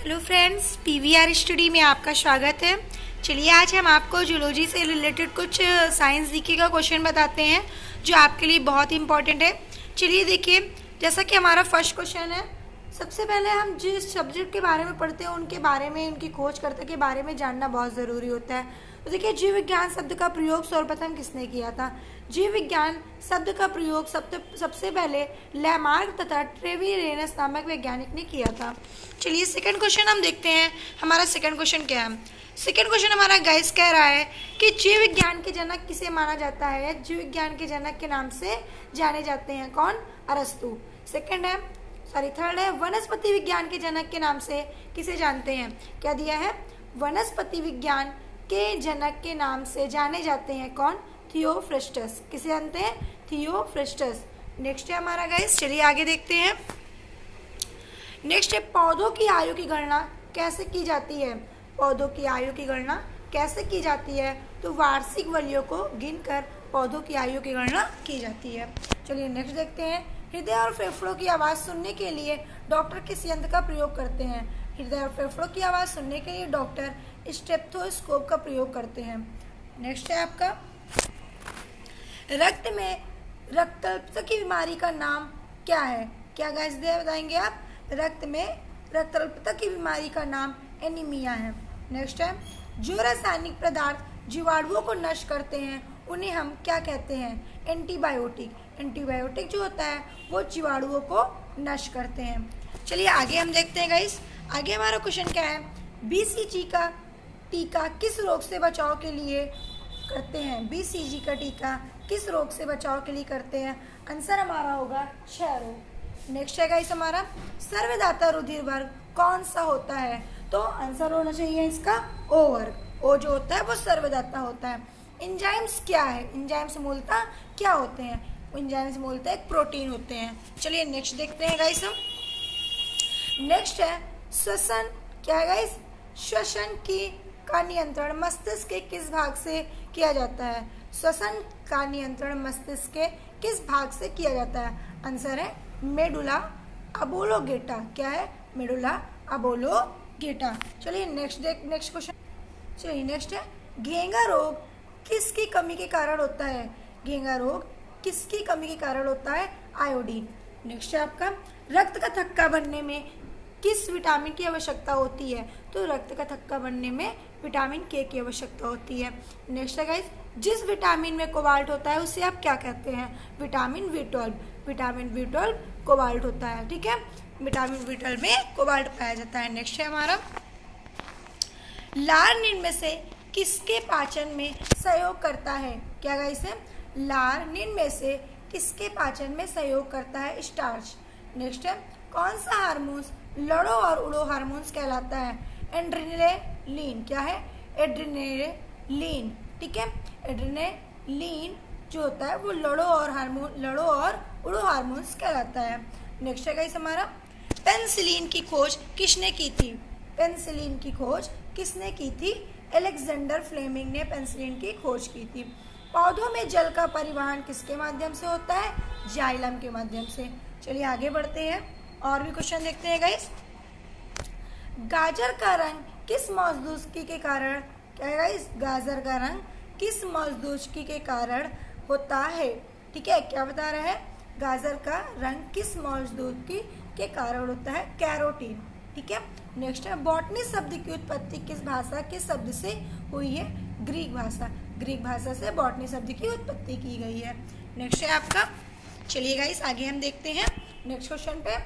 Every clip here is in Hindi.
हेलो फ्रेंड्स, पीवीआर स्टडी में आपका स्वागत है। चलिए आज हम आपको जूलॉजी से रिलेटेड कुछ साइंस जीके का क्वेश्चन बताते हैं, जो आपके लिए बहुत इंपॉर्टेंट है। चलिए देखिए, जैसा कि हमारा फ़र्स्ट क्वेश्चन है सबसे पहले हम जिस सब्जेक्ट के बारे में पढ़ते हैं, उनके बारे में, उनकी खोजकर्ता के बारे में जानना बहुत ज़रूरी होता है। तो देखिए, जीव विज्ञान शब्द का प्रयोग सर्वप्रथम किसने किया था? जीव विज्ञान शब्द का प्रयोग सबसे पहले लैमार्क तथा ट्रेविरेनस नामक वैज्ञानिक ने किया था। चलिए सेकंड क्वेश्चन हम देखते हैं। हमारा सेकंड क्वेश्चन क्या है? सेकंड क्वेश्चन हमारा गाइस कह रहा है कि जीव विज्ञान के जनक किसे माना जाता है? जीव विज्ञान के जनक के नाम से जाने जाते हैं। कौन? अरस्तु। सेकंड है सॉरी थर्ड है, वनस्पति विज्ञान के जनक के नाम से किसे जानते हैं? क्या दिया है? वनस्पति विज्ञान के जनक के नाम से जाने जाते हैं कौन? थियोफ्रिस्टस किसे जानते हैं? थियोफ्रिस्टस नेक्स्ट है हमारा गाइस चलिए आगे देखते हैं। नेक्स्ट है, पौधों की आयु की गणना कैसे की जाती है? पौधों की आयु की गणना कैसे की जाती है? तो वार्षिक वलियों को गिनकर पौधों की आयु की गणना की जाती है। चलिए नेक्स्ट देखते हैं। हृदय और फेफड़ों की आवाज़ सुनने के लिए डॉक्टर किस यंत्र का प्रयोग करते हैं? हृदय और फेफड़ों की आवाज़ सुनने के लिए डॉक्टर स्टेप्थोस्कोप का प्रयोग करते हैं। नेक्स्ट है आपका। रक्त में रक्तल्पता की बीमारी का नाम क्या है? क्या गैस दे बताएँगे आप? रक्त में रक्तल्पता की बीमारी का नाम एनीमिया है। नेक्स्ट है। जो रासायनिक पदार्थ जीवाणुओं को नष्ट करते हैं, उन्हें हम क्या कहते हैं? एंटीबायोटिक एंटीबायोटिक जो होता है, वो जीवाणुओं को नष्ट करते हैं। चलिए, आगे हम देखते हैं गाइस आगे हमारा क्वेश्चन क्या है? बीसीजी का टीका किस रोग से बचाव के लिए करते हैं? बीसीजी का टीका किस रोग से बचाव के लिए करते हैं? आंसर हमारा होगा क्षय रोग। नेक्स्ट है गाइस हमारा, सर्वदाता रुधिर वर्ग कौन सा होता है? तो आंसर होना चाहिए इसका, ओ वर्ग। ओ जो होता है, वो सर्वदाता होता है। इंजाइम्स क्या है? इंजाइम्स मूलता क्या होते हैं? इंजाइम्स मूलतः एक प्रोटीन होते हैं। चलिए नेक्स्ट देखते हैं गाइस हम। नेक्स्ट है, श्वसन। क्या है गाइस श्वसन की का नियंत्रण मस्तिष्क के किस भाग से किया जाता है? श्वसन का नियंत्रण मस्तिष्क के किस भाग से किया जाता है? आंसर है मेडुला अबोलोगेटा क्या है? मेडुला अबोलोगेटा चलिए नेक्स्ट देख नेक्स्ट क्वेश्चन चलिए नेक्स्ट है, घेंगा रोग किसकी कमी के कारण होता है? घेंगा रोग किसकी कमी के कारण होता है? आयोडीन। नेक्स्ट है आपका, रक्त का थक्का बनने में किस विटामिन की आवश्यकता होती है? तो रक्त का थक्का बनने में विटामिन के की आवश्यकता होती है। नेक्स्ट है गाइस जिस विटामिन में कोबाल्ट होता है, उसे आप क्या कहते हैं? Vitamin B twelve vitamin B twelve cobalt होता है, ठीक है? विटामिन बी ट्वेल्व में कोबाल्ट पाया जाता है। नेक्स्ट है हमारा लार में से किसके पाचन में सहयोग करता है? क्या गाइस है? लार में से किसके पाचन में सहयोग करता है स्टार्च? नेक्स्ट कौन सा हार्मोन्स लड़ो और उड़ो हार्मोन्स कहलाता है? एड्रिनेलिन। क्या है? एड्रिनेलिन। ठीक है? एड्रिनेलिन जो होता है, वो लड़ो और हार्मोन, लड़ो और उड़ो हार्मोन्स कहलाता है। नेक्स्ट है गाइस हमारा, पेंसिलिन की खोज किसने की थी? पेंसिलिन की खोज किसने की थी? एलेक्जेंडर फ्लेमिंग ने पेंसिलिन की खोज की थी। पौधों में जल का परिवहन किसके माध्यम से होता है? जाइलम के माध्यम से। चलिए आगे बढ़ते हैं। और भी क्वेश्चन देखते हैं गाइस गाजर का रंग किस मौजूदगी के कारण, क्या है गाइस गाजर का रंग किस मौजूदगी के कारण होता है? ठीक है, क्या बता रहा है? गाजर का रंग किस मौजूदगी के कारण होता है? कैरोटीन। ठीक है नेक्स्ट है बॉटनी शब्द की उत्पत्ति किस भाषा के शब्द से हुई है? ग्रीक भाषा ग्रीक भाषा से बॉटनी शब्द की उत्पत्ति की गई है। नेक्स्ट है आपका। चलिए गाइस आगे हम देखते हैं। नेक्स्ट क्वेश्चन पे।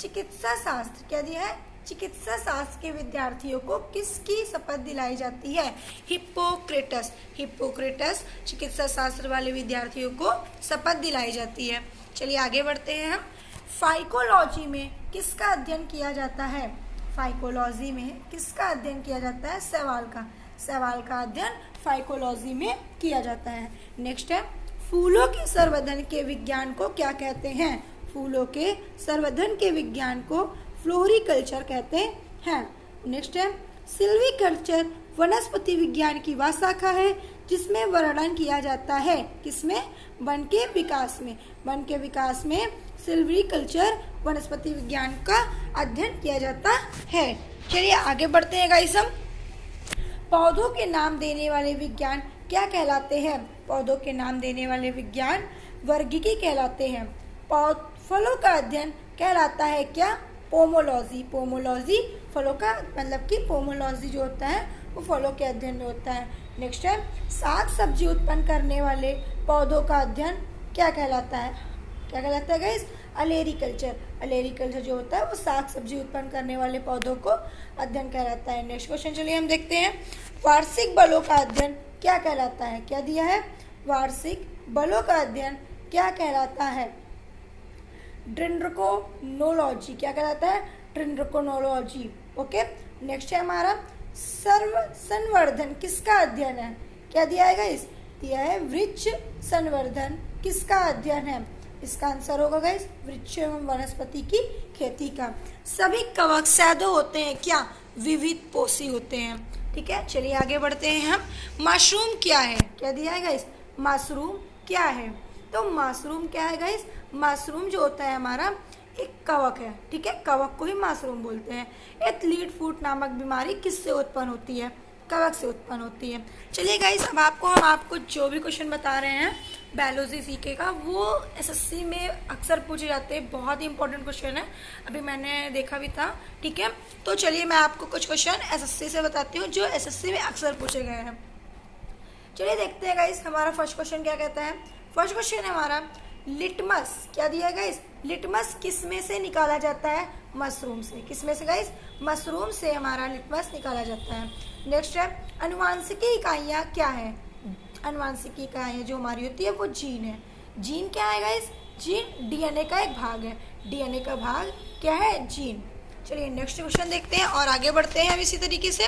चिकित्सा शास्त्र, क्या दिया है? चिकित्सा शास्त्र के विद्यार्थियों को किसकी शपथ दिलाई जाती है? हिप्पोक्रेटस हिप्पोक्रेटस चिकित्सा शास्त्र वाले विद्यार्थियों को शपथ दिलाई जाती है। चलिए आगे बढ़ते हैं हम। फाइकोलॉजी में किसका अध्ययन किया जाता है? फाइकोलॉजी में किसका अध्ययन किया जाता है? सवाल का। सवाल का अध्ययन फाइकोलॉजी में किया जाता है। नेक्स्ट है, फूलों के सर्वधन के विज्ञान को क्या कहते हैं? फूलों के सर्वधन के विज्ञान को फ्लोरिकल्चर कहते हैं। नेक्स्ट है, सिल्वी कल्चर वनस्पति विज्ञान की वह शाखा है, जिसमें वर्णन किया जाता है। किसमें? वन के विकास में। वन के विकास में सिल्वरीकल्चर वनस्पति विज्ञान का अध्ययन किया जाता है। चलिए आगे बढ़ते हैं गाइस हम। पौधों के नाम देने वाले विज्ञान क्या कहलाते हैं? पौधों के नाम देने वाले विज्ञान वर्गीकी कहलाते हैं। फलों का अध्ययन कहलाता है क्या? पोमोलॉजी। पोमोलॉजी फलों का मतलब कि पोमोलॉजी जो होता है, वो फलों के अध्ययन में होता है। नेक्स्ट है, साग सब्ज़ी उत्पन्न करने वाले पौधों का अध्ययन क्या कहलाता है? क्या कहलाता है गाइस अलेरिकल्चर अलेरिकल्चर जो होता है वो साग सब्ज़ी उत्पन्न करने वाले पौधों को अध्ययन कहलाता है। नेक्स्ट क्वेश्चन चलिए हम देखते हैं। वार्षिक बलों का अध्ययन क्या कहलाता है? क्या दिया है? वार्षिक बलों का अध्ययन क्या कहलाता है? ड्रिंड्रकोनोलॉजी क्या कहलाता है? ड्रिंड्रकोनोलॉजी ओके नेक्स्ट है हमारा। सर्व संवर्धन किसका अध्ययन है? क्या दिया है गाइस दिया है वृक्ष संवर्धन किसका अध्ययन है? इसका आंसर होगा गाइस वृक्ष एवं वनस्पति की खेती का। सभी कवक सैदो होते हैं क्या? विविध पोषी होते हैं। ठीक है, चलिए आगे बढ़ते हैं हम। मशरूम क्या है? क्या दिया है गाइस मशरूम क्या है? तो मशरूम क्या है गाइस मशरूम जो होता है हमारा, एक कवक है। ठीक है, कवक को ही माशरूम बोलते हैं। एथलीट फूट नामक बीमारी किससे उत्पन्न होती है? कवक से उत्पन्न होती है। चलिए गाइस अब आपको, हम आपको जो भी क्वेश्चन बता रहे हैं बायोलॉजी सीखे का वो एसएससी में अक्सर पूछे जाते हैं, बहुत ही इंपॉर्टेंट क्वेश्चन है। अभी मैंने देखा भी था, ठीक है? तो चलिए मैं आपको कुछ क्वेश्चन एसएससी से बताती हूँ, जो एसएससी में अक्सर पूछे गए हैं। चलिए देखते हैं गाइस हमारा फ़र्स्ट क्वेश्चन क्या कहता है? फ़र्स्ट क्वेश्चन है हमारा लिटमस क्या दिया गाइस लिटमस किसमें से निकाला जाता है? मशरूम से। किसमें से गाइस मशरूम से हमारा लिटमस निकाला जाता है। नेक्स्ट है, अनुवांशिकी इकाइयाँ क्या है? अनुवांशिकी इकाइयाँ जो हमारी होती है, वो जीन है। जीन क्या है गाइस जीन डीएनए का एक भाग है। डीएनए का भाग क्या है? जीन चलिए नेक्स्ट क्वेश्चन देखते हैं और आगे बढ़ते हैं हम इसी तरीके से।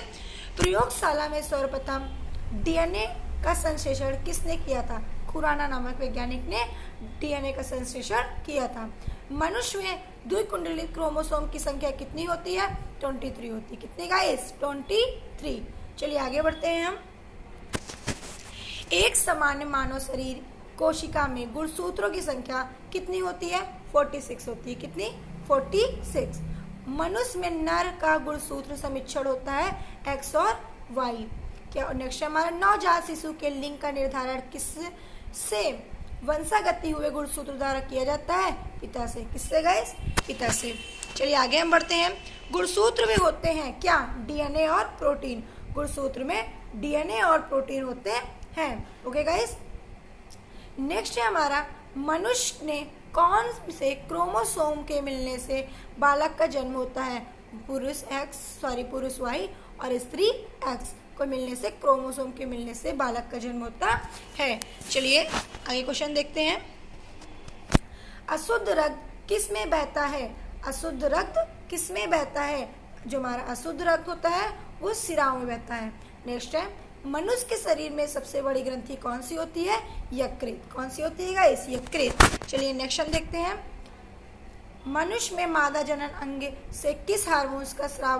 प्रयोगशाला में सर्वप्रथम डीएनए का संश्लेषण किसने किया था? खुराना नामक वैज्ञानिक ने डीएनए का संश्लेषण किया था। मनुष्य में द्विकुंडलित क्रोमोसोम की संख्या कितनी होती है? ट्वेंटी थ्री होती है। कितनी गाइस ट्वेंटी थ्री चलिए, आगे बढ़ते हैं हम। एक सामान्य मानव शरीर कोशिका में गुणसूत्रों की संख्या कितनी होती है? फोर्टी सिक्स होती है। कितनी? फोर्टी सिक्स मनुष्य में नर का गुणसूत्र समिक्षण होता है एक्स और वाई क्या नेक्स्ट हमारा नवजात शिशु के लिंग का निर्धारण किस से वंशागति हुए गुणसूत्र द्वारा किया जाता है। पिता से। किससे गए पिता से। चलिए आगे हम बढ़ते हैं। गुणसूत्र में होते हैं। क्या? डीएनए और प्रोटीन गुणसूत्र में डीएनए और प्रोटीन होते हैं। ओके गाइस नेक्स्ट है हमारा, मनुष्य ने कौन से क्रोमोसोम के मिलने से बालक का जन्म होता है? पुरुष एक्स सॉरी पुरुष वाई और स्त्री एक्स को मिलने से, क्रोमोसोम के मिलने से बालक का जन्म होता है। चलिए, आगे क्वेश्चन देखते हैं। अशुद्ध रक्त किसमें बहता है? अशुद्ध रक्त किसमें बहता है? जो हमारा अशुद्ध रक्त होता है, वो सिराओं में बहता है। नेक्स्ट है मनुष्य के शरीर में सबसे बड़ी ग्रंथि कौन सी होती है? यकृत। कौन सी होती है गाइस यकृत। चलिए नेक्स्ट देखते हैं। मनुष्य में मादा जनन अंग से किस हार्मोन्स का स्राव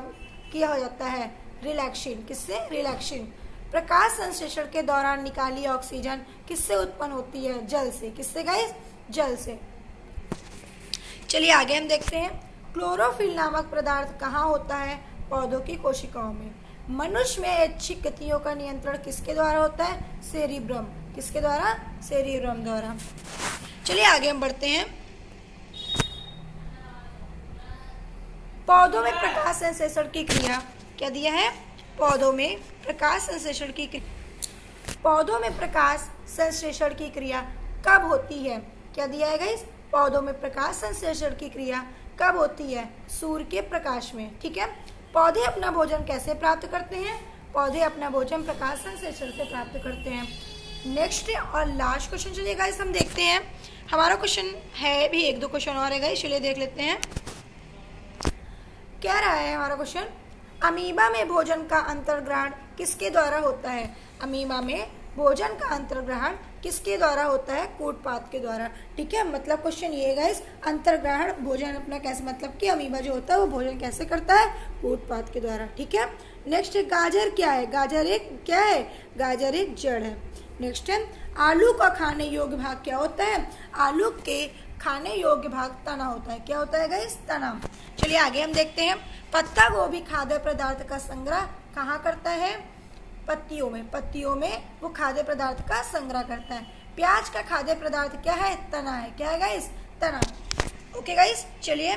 किया हो जाता है? रिलैक्सिन किससे? रिलैक्सिन प्रकाश संश्लेषण के दौरान निकाली ऑक्सीजन किससे उत्पन्न होती है? जल से। किससे गए जल से। चलिए आगे हम देखते हैं। क्लोरोफिल नामक पदार्थ कहाँ होता है? पौधों की कोशिकाओं में। मनुष्य में ऐच्छिक गतियों का नियंत्रण किसके द्वारा होता है? सेरिब्रम किसके द्वारा? सेरिब्रम द्वारा। चलिए आगे हम बढ़ते हैं। पौधों में प्रकाश संश्लेषण की क्रिया क्या दिया है? पौधों में प्रकाश संश्लेषण की क्रिया। पौधों में प्रकाश संश्लेषण की क्रिया कब होती है? क्या दिया है गाइस पौधों में प्रकाश संश्लेषण की क्रिया कब होती है? सूर्य के प्रकाश में। ठीक है? पौधे अपना भोजन कैसे प्राप्त करते हैं? पौधे अपना भोजन प्रकाश संश्लेषण से प्राप्त करते हैं। नेक्स्ट और लास्ट क्वेश्चन चलिए गाइस हम देखते हैं। हमारा क्वेश्चन है भी एक, दो क्वेश्चन और है गाइस चलिए देख लेते हैं। क्या रहा है हमारा क्वेश्चन अमीबा में भोजन का अंतर्ग्रहण किसके द्वारा होता है? अमीबा में भोजन का अंतर्ग्रहण किसके द्वारा होता है? कूटपात के द्वारा। ठीक है? मतलब क्वेश्चन ये है अंतर्ग्रहण, भोजन अपना कैसे मतलब कि अमीबा जो होता है, वो भोजन कैसे करता है? कूटपात के द्वारा। ठीक है? नेक्स्ट गाजर क्या है? गाजर एक क्या है? गाजर एक जड़ है। नेक्स्ट है, आलू का खाने योग्य भाग क्या होता है? आलू के खाने योग्य भाग तना होता है। क्या होता है गाइस तना। चलिए आगे हम देखते हैं। पत्ता गोभी खाद्य पदार्थ का संग्रह कहाँ करता है? पत्तियों में पत्तियों में वो खाद्य पदार्थ का संग्रह करता है। प्याज का खाद्य पदार्थ क्या है? तना है। क्या है गाइस तना। ओके गाइस चलिए।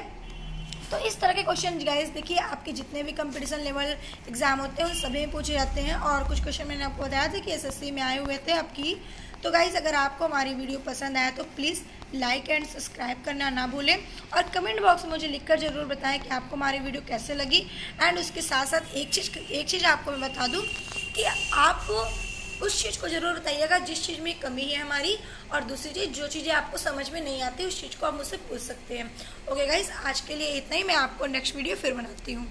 तो इस तरह के क्वेश्चन गाइस देखिए, आपके जितने भी कंपटीशन लेवल एग्ज़ाम होते हैं, उन सभी में पूछे जाते हैं। और कुछ क्वेश्चन मैंने आपको बताया था कि एसएससी में आए हुए थे आपकी। तो गाइज़ अगर आपको हमारी वीडियो पसंद आया तो प्लीज़ लाइक एंड सब्सक्राइब करना ना भूलें। और कमेंट बॉक्स में मुझे लिखकर ज़रूर बताएँ कि आपको हमारी वीडियो कैसे लगी। एंड उसके साथ साथ एक चीज़ एक चीज़ आपको मैं बता दूँ कि आप उस चीज़ को ज़रूर बताइएगा जिस चीज़ में कमी है हमारी और दूसरी चीज़, जो चीज़ें आपको समझ में नहीं आती, उस चीज़ को आप मुझसे पूछ सकते हैं। ओके गाइज़ आज के लिए इतना ही। मैं आपको नेक्स्ट वीडियो फिर बनाती हूँ।